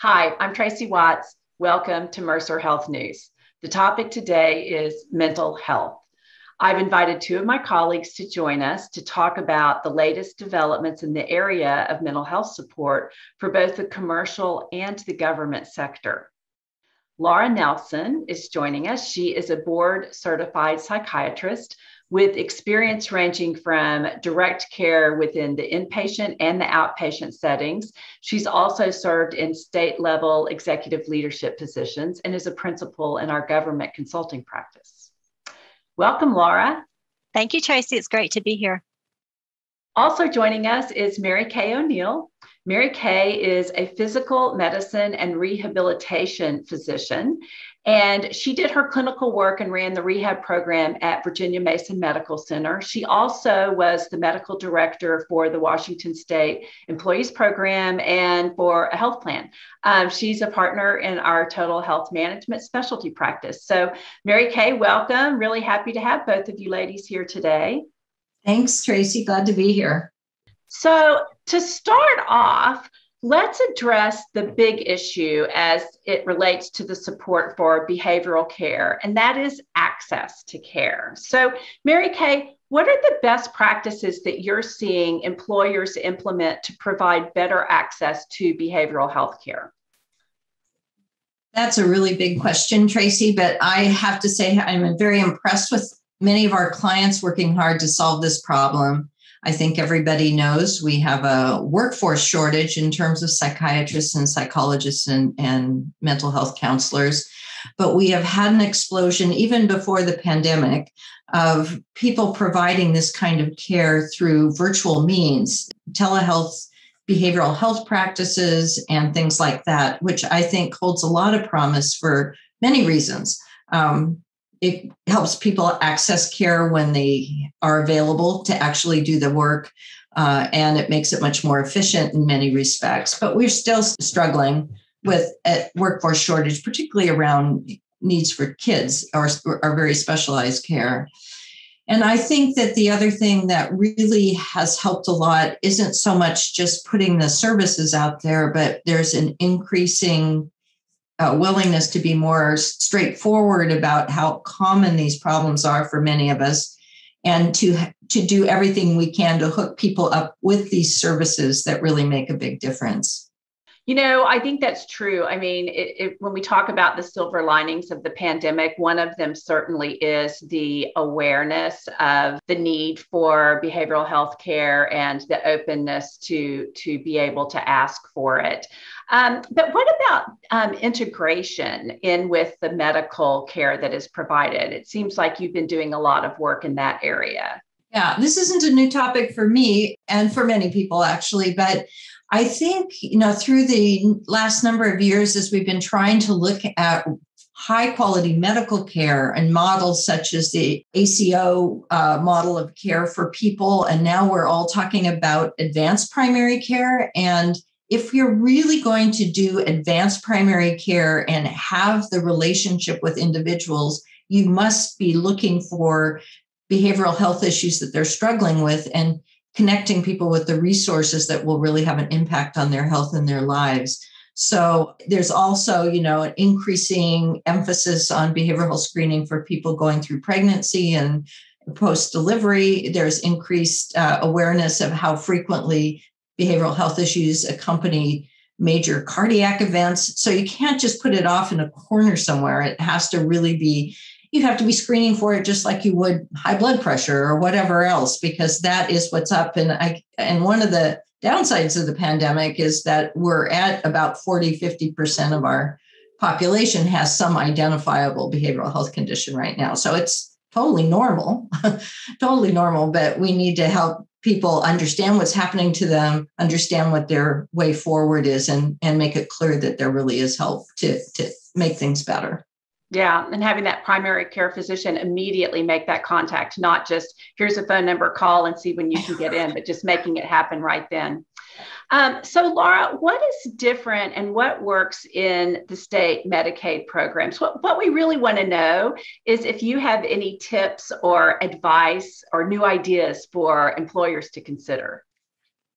Hi, I'm Tracy Watts. Welcome to Mercer Health News. The topic today is mental health. I've invited two of my colleagues to join us to talk about the latest developments in the area of mental health support for both the commercial and the government sector. Laura Nelson is joining us. She is a board certified psychiatrist with experience ranging from direct care within the inpatient and the outpatient settings. She's also served in state level executive leadership positions and is a principal in our government consulting practice. Welcome, Laura. Thank you, Tracy. It's great to be here. Also joining us is Mary Kay O'Neill. Mary Kay is a physical medicine and rehabilitation physician, and she did her clinical work and ran the rehab program at Virginia Mason Medical Center. She also was the medical director for the Washington State Employees Program and for a health plan. Um, she's a partner in our total health management specialty practice. So, Mary Kay, welcome. Really happy to have both of you ladies here today. Thanks, Tracy. Glad to be here. So, to start off, let's address the big issue as it relates to the support for behavioral care, and that is access to care. So, Mary Kay, what are the best practices that you're seeing employers implement to provide better access to behavioral health care? That's a really big question, Tracy, but I have to say I'm very impressed with many of our clients working hard to solve this problem. I think everybody knows we have a workforce shortage in terms of psychiatrists and psychologists and, and mental health counselors. But we have had an explosion even before the pandemic of people providing this kind of care through virtual means, telehealth, behavioral health practices, and things like that, which I think holds a lot of promise for many reasons. Um, it helps people access care when they are available to actually do the work. Uh, and it makes it much more efficient in many respects. But we're still struggling with workforce shortage, particularly around needs for kids or, or very specialized care. And I think that the other thing that really has helped a lot isn't so much just putting the services out there, but there's an increasing uh, willingness to be more straightforward about how common these problems are for many of us and to to do everything we can to hook people up with these services that really make a big difference you know, I think that's true. I mean, it, it, when we talk about the silver linings of the pandemic, one of them certainly is the awareness of the need for behavioral health care and the openness to to be able to ask for it. Um, but what about um, integration in with the medical care that is provided? It seems like you've been doing a lot of work in that area. Yeah, this isn't a new topic for me and for many people actually, but I think, you know, through the last number of years, as we've been trying to look at high quality medical care and models such as the ACO uh, model of care for people, and now we're all talking about advanced primary care. And if you're really going to do advanced primary care and have the relationship with individuals, you must be looking for behavioral health issues that they're struggling with and connecting people with the resources that will really have an impact on their health and their lives. So there's also, you know, an increasing emphasis on behavioral screening for people going through pregnancy and post delivery. There's increased uh, awareness of how frequently behavioral health issues accompany major cardiac events. So you can't just put it off in a corner somewhere. It has to really be you have to be screening for it just like you would high blood pressure or whatever else because that is what's up. And i and one of the downsides of the pandemic is that we're at about 40 50% of our population has some identifiable behavioral health condition right now. So it's totally normal totally normal but we need to help people understand what's happening to them understand what their way forward is and and make it clear that there really is help to to make things better yeah, and having that primary care physician immediately make that contact, not just here's a phone number, call and see when you can get in, but just making it happen right then. Um, so, Laura, what is different and what works in the state Medicaid programs? What, what we really want to know is if you have any tips or advice or new ideas for employers to consider.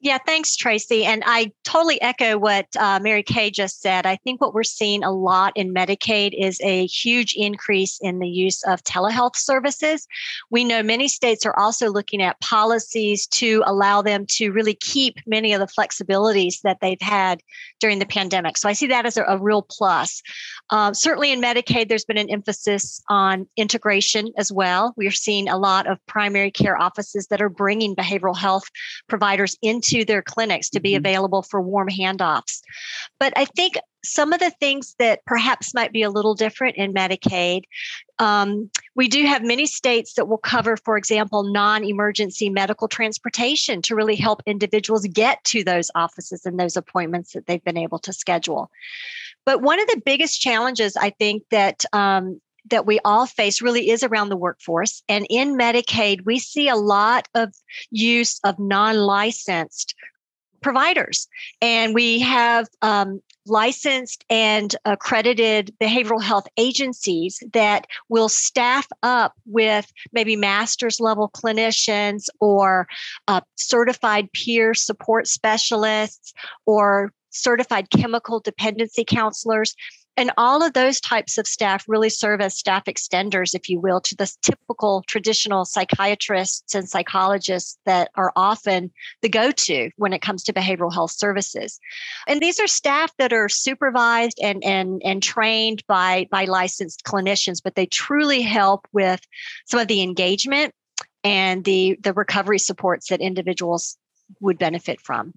Yeah, thanks, Tracy. And I totally echo what uh, Mary Kay just said. I think what we're seeing a lot in Medicaid is a huge increase in the use of telehealth services. We know many states are also looking at policies to allow them to really keep many of the flexibilities that they've had during the pandemic. So I see that as a, a real plus. Um, certainly in Medicaid, there's been an emphasis on integration as well. We are seeing a lot of primary care offices that are bringing behavioral health providers into to their clinics to be mm-hmm. available for warm handoffs. But I think some of the things that perhaps might be a little different in Medicaid, um, we do have many states that will cover, for example, non emergency medical transportation to really help individuals get to those offices and those appointments that they've been able to schedule. But one of the biggest challenges I think that um, that we all face really is around the workforce. And in Medicaid, we see a lot of use of non licensed providers. And we have um, licensed and accredited behavioral health agencies that will staff up with maybe master's level clinicians or uh, certified peer support specialists or certified chemical dependency counselors and all of those types of staff really serve as staff extenders, if you will, to the typical traditional psychiatrists and psychologists that are often the go to when it comes to behavioral health services. And these are staff that are supervised and, and, and trained by, by licensed clinicians, but they truly help with some of the engagement and the, the recovery supports that individuals would benefit from.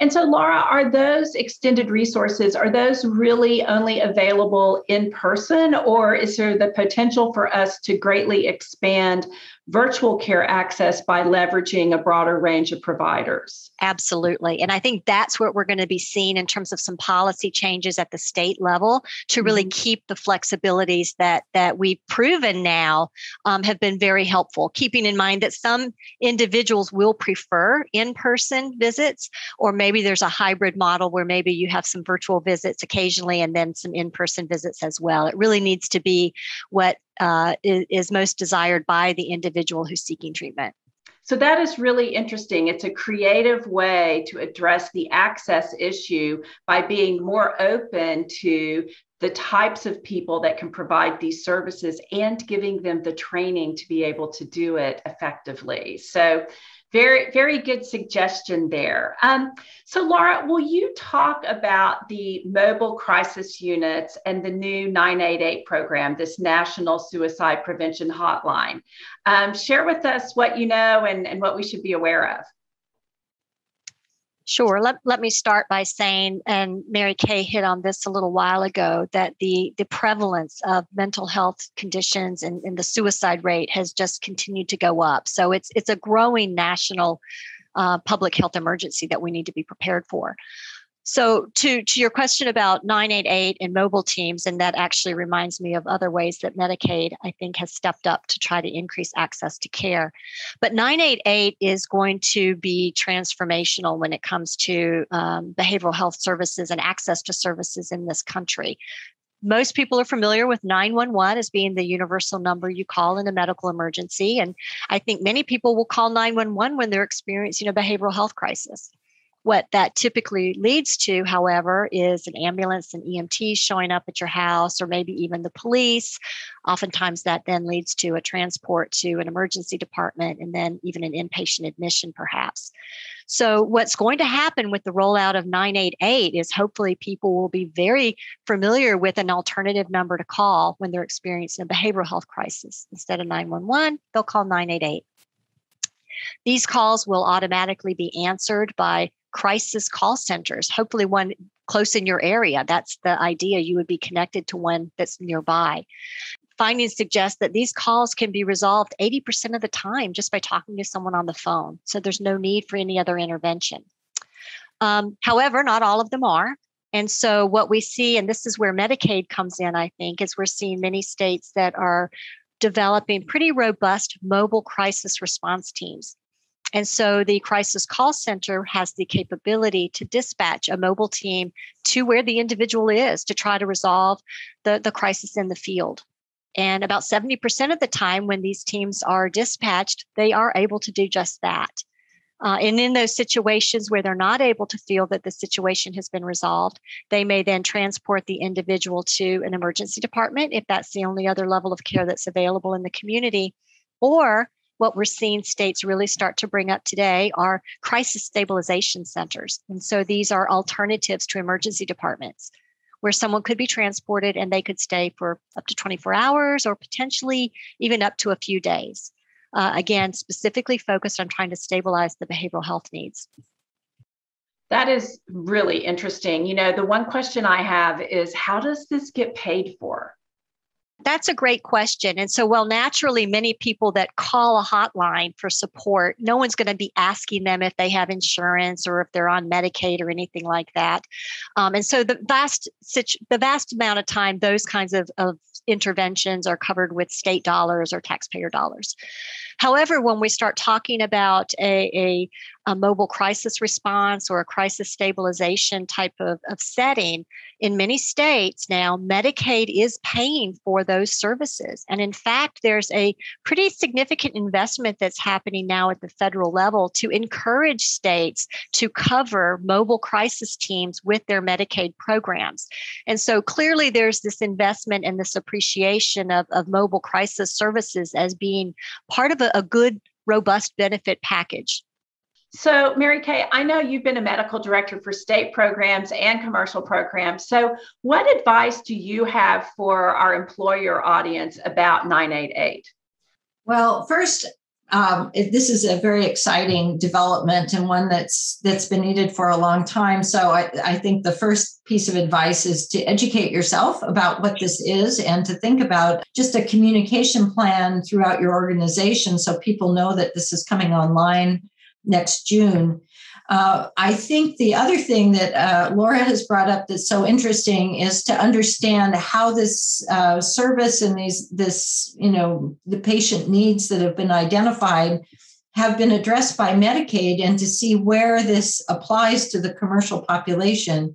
And so, Laura, are those extended resources, are those really only available in person, or is there the potential for us to greatly expand virtual care access by leveraging a broader range of providers. Absolutely. And I think that's what we're going to be seeing in terms of some policy changes at the state level to really mm-hmm. keep the flexibilities that that we've proven now um, have been very helpful. Keeping in mind that some individuals will prefer in-person visits, or maybe there's a hybrid model where maybe you have some virtual visits occasionally and then some in-person visits as well. It really needs to be what uh, is, is most desired by the individual who's seeking treatment. So that is really interesting. It's a creative way to address the access issue by being more open to the types of people that can provide these services and giving them the training to be able to do it effectively. So very, very good suggestion there. Um, so, Laura, will you talk about the mobile crisis units and the new 988 program, this National Suicide Prevention Hotline? Um, share with us what you know and, and what we should be aware of. Sure. Let, let me start by saying, and Mary Kay hit on this a little while ago, that the, the prevalence of mental health conditions and, and the suicide rate has just continued to go up. So it's it's a growing national uh, public health emergency that we need to be prepared for. So to, to your question about 988 and mobile teams, and that actually reminds me of other ways that Medicaid, I think, has stepped up to try to increase access to care. But 988 is going to be transformational when it comes to um, behavioral health services and access to services in this country. Most people are familiar with 911 as being the universal number you call in a medical emergency. And I think many people will call 911 when they're experiencing a behavioral health crisis. What that typically leads to, however, is an ambulance and EMT showing up at your house, or maybe even the police. Oftentimes, that then leads to a transport to an emergency department and then even an inpatient admission, perhaps. So, what's going to happen with the rollout of 988 is hopefully people will be very familiar with an alternative number to call when they're experiencing a behavioral health crisis. Instead of 911, they'll call 988. These calls will automatically be answered by crisis call centers, hopefully one close in your area. That's the idea. You would be connected to one that's nearby. Findings suggest that these calls can be resolved 80% of the time just by talking to someone on the phone. So there's no need for any other intervention. Um, however, not all of them are. And so, what we see, and this is where Medicaid comes in, I think, is we're seeing many states that are developing pretty robust mobile crisis response teams. And so the crisis call center has the capability to dispatch a mobile team to where the individual is to try to resolve the, the crisis in the field. And about 70% of the time, when these teams are dispatched, they are able to do just that. Uh, and in those situations where they're not able to feel that the situation has been resolved, they may then transport the individual to an emergency department if that's the only other level of care that's available in the community. Or what we're seeing states really start to bring up today are crisis stabilization centers. And so these are alternatives to emergency departments where someone could be transported and they could stay for up to 24 hours or potentially even up to a few days uh, again, specifically focused on trying to stabilize the behavioral health needs. That is really interesting. You know, the one question I have is how does this get paid for? That's a great question. And so, well, naturally, many people that call a hotline for support, no one's going to be asking them if they have insurance or if they're on Medicaid or anything like that. Um, and so, the vast the vast amount of time, those kinds of, of interventions are covered with state dollars or taxpayer dollars. However, when we start talking about a, a, a mobile crisis response or a crisis stabilization type of, of setting, in many states now, Medicaid is paying for those services. And in fact, there's a pretty significant investment that's happening now at the federal level to encourage states to cover mobile crisis teams with their Medicaid programs. And so clearly there's this investment and this appreciation of, of mobile crisis services as being part of a, a good, robust benefit package. So, Mary Kay, I know you've been a medical director for state programs and commercial programs. So, what advice do you have for our employer audience about 988? Well, first, um, this is a very exciting development and one that's that's been needed for a long time. So I, I think the first piece of advice is to educate yourself about what this is and to think about just a communication plan throughout your organization so people know that this is coming online next June. Uh, I think the other thing that uh, Laura has brought up that's so interesting is to understand how this uh, service and these this you know the patient needs that have been identified have been addressed by Medicaid and to see where this applies to the commercial population.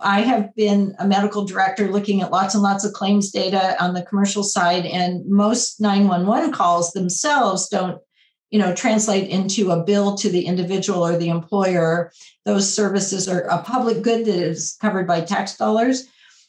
I have been a medical director looking at lots and lots of claims data on the commercial side, and most 911 calls themselves don't you know translate into a bill to the individual or the employer those services are a public good that is covered by tax dollars.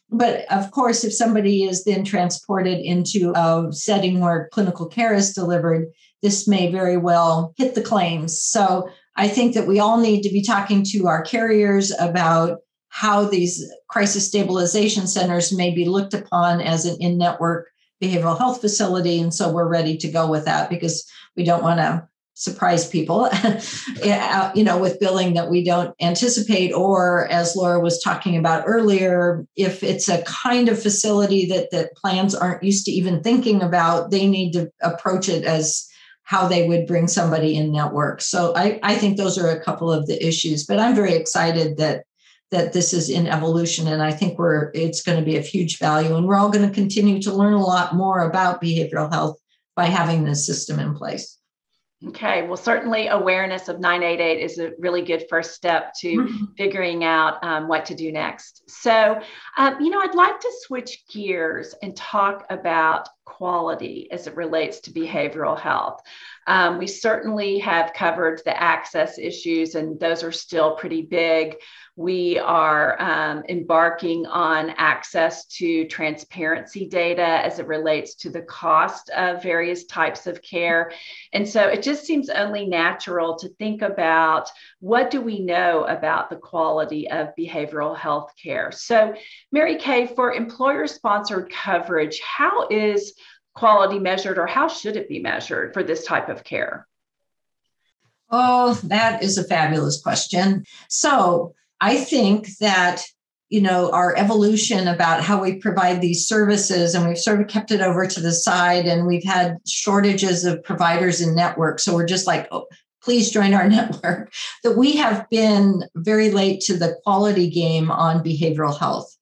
But of course if somebody is then transported into a setting where clinical care is delivered this may very well hit the claims. So i think that we all need to be talking to our carriers about how these crisis stabilization centers may be looked upon as an in-network behavioral health facility and so we're ready to go with that because we don't want to surprise people you know with billing that we don't anticipate or as laura was talking about earlier if it's a kind of facility that that plans aren't used to even thinking about they need to approach it as how they would bring somebody in network. So i, I think those are a couple of the issues but i'm very excited that that this is in evolution and i think we're it's going to be of huge value and we're all going to continue to learn a lot more about behavioral health by having this system in place Okay, well, certainly awareness of 988 is a really good first step to mm-hmm. figuring out um, what to do next. So, um, you know, I'd like to switch gears and talk about quality as it relates to behavioral health. Um, we certainly have covered the access issues, and those are still pretty big. We are um, embarking on access to transparency data as it relates to the cost of various types of care. And so it just seems only natural to think about what do we know about the quality of behavioral health care. So, Mary Kay, for employer sponsored coverage, how is quality measured or how should it be measured for this type of care? Oh, that is a fabulous question. So, I think that you know our evolution about how we provide these services and we've sort of kept it over to the side and we've had shortages of providers and networks so we're just like oh, please join our network that we have been very late to the quality game on behavioral health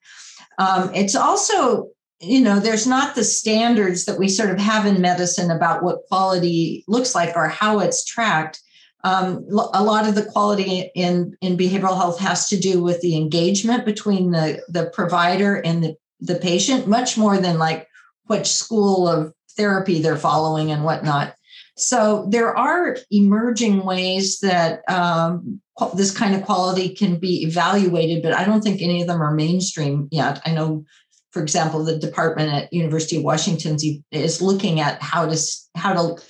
um, it's also you know there's not the standards that we sort of have in medicine about what quality looks like or how it's tracked um, a lot of the quality in, in behavioral health has to do with the engagement between the, the provider and the, the patient, much more than like which school of therapy they're following and whatnot. So there are emerging ways that um, this kind of quality can be evaluated, but I don't think any of them are mainstream yet. I know, for example, the department at University of Washington is looking at how to how to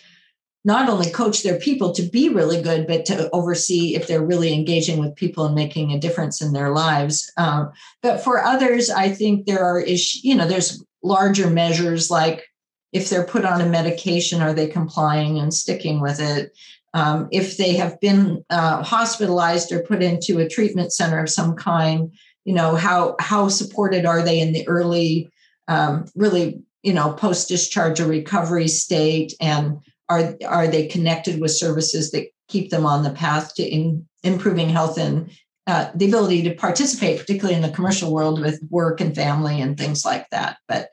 not only coach their people to be really good, but to oversee if they're really engaging with people and making a difference in their lives. Um, but for others, I think there are issues. You know, there's larger measures like if they're put on a medication, are they complying and sticking with it? Um, if they have been uh, hospitalized or put into a treatment center of some kind, you know how how supported are they in the early, um, really you know post discharge or recovery state, and are are they connected with services that keep them on the path to in, improving health and uh, the ability to participate, particularly in the commercial world with work and family and things like that. But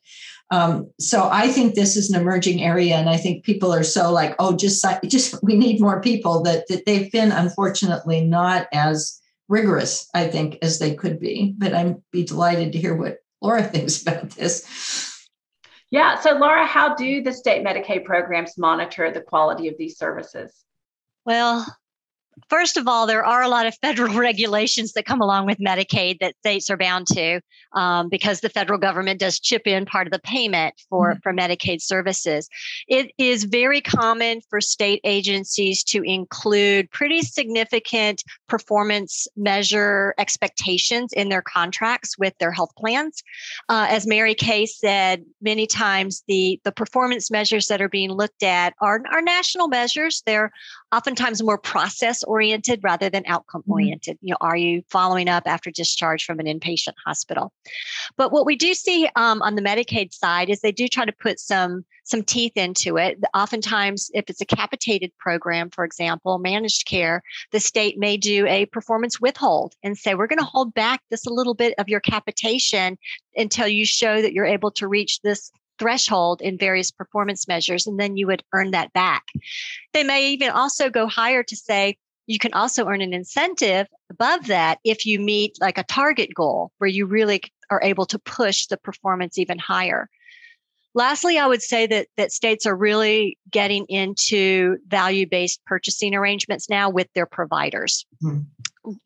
um, so I think this is an emerging area, and I think people are so like, oh, just just we need more people that that they've been unfortunately not as rigorous, I think, as they could be. But I'd be delighted to hear what Laura thinks about this. Yeah. So, Laura, how do the state Medicaid programs monitor the quality of these services? Well, First of all, there are a lot of federal regulations that come along with Medicaid that states are bound to um, because the federal government does chip in part of the payment for, mm-hmm. for Medicaid services. It is very common for state agencies to include pretty significant performance measure expectations in their contracts with their health plans. Uh, as Mary Kay said, many times the, the performance measures that are being looked at are, are national measures. They're oftentimes more process oriented rather than outcome oriented. Mm-hmm. You know, are you following up after discharge from an inpatient hospital? But what we do see um, on the Medicaid side is they do try to put some some teeth into it. Oftentimes, if it's a capitated program, for example, managed care, the state may do a performance withhold and say, we're going to hold back this a little bit of your capitation until you show that you're able to reach this threshold in various performance measures, and then you would earn that back. They may even also go higher to say, you can also earn an incentive above that if you meet like a target goal where you really are able to push the performance even higher. Lastly, I would say that that states are really getting into value-based purchasing arrangements now with their providers. Mm-hmm.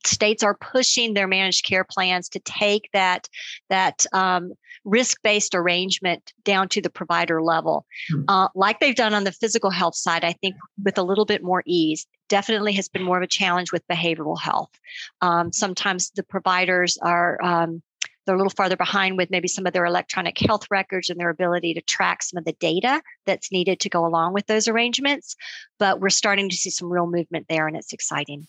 States are pushing their managed care plans to take that that um, risk-based arrangement down to the provider level, mm-hmm. uh, like they've done on the physical health side. I think with a little bit more ease. Definitely has been more of a challenge with behavioral health. Um, sometimes the providers are um, they're a little farther behind with maybe some of their electronic health records and their ability to track some of the data that's needed to go along with those arrangements. But we're starting to see some real movement there, and it's exciting.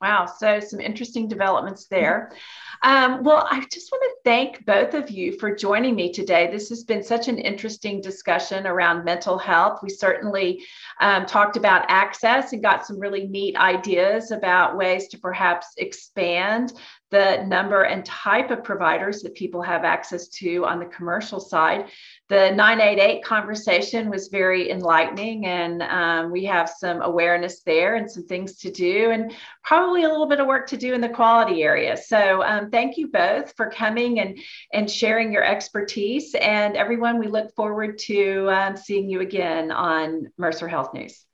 Wow, so some interesting developments there. Um, well, I just want to thank both of you for joining me today. This has been such an interesting discussion around mental health. We certainly um, talked about access and got some really neat ideas about ways to perhaps expand the number and type of providers that people have access to on the commercial side. The 988 conversation was very enlightening, and um, we have some awareness there and some things to do, and probably a little bit of work to do in the quality area. So, um, thank you both for coming and, and sharing your expertise. And everyone, we look forward to um, seeing you again on Mercer Health News.